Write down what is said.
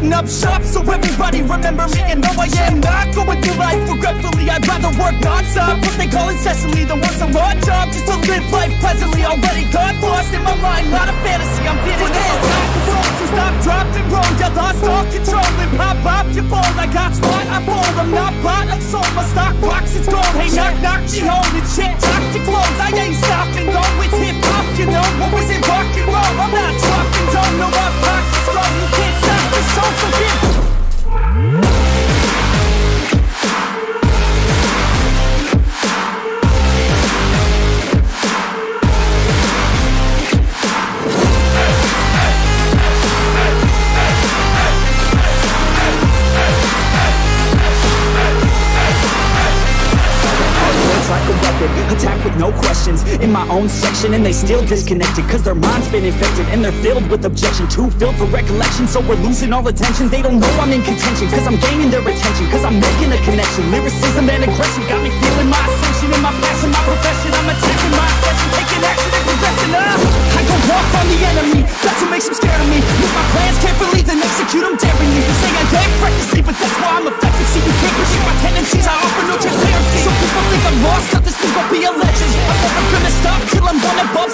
Setting up shop so everybody remember me. And no I am not going through life regretfully I'd rather work work non-stop. What they call incessantly The ones I'm on job Just to live life presently Already got lost in my mind Not a fantasy. I'm getting it. So stop, drop, and roll You lost all control And pop off your ball. I got spot, I fall I'm not bought, I'm sold. My stock box is gold Hey, knock, knock, she holding shit Attack with no questions In my own section and they still disconnected Cause their mind's been infected and they're filled with objection Too filled for recollection so we're losing all attention. They don't know I'm in contention cause I'm gaining their attention Cause I'm making a connection. Lyricism and aggression got me feeling my ascension In my passion, my profession I'm attacking my session, taking action and progressing up. I go off on the enemy, that's what makes them scared of me. Use my plans execute them be a legend. I'm never gonna stop till I'm one above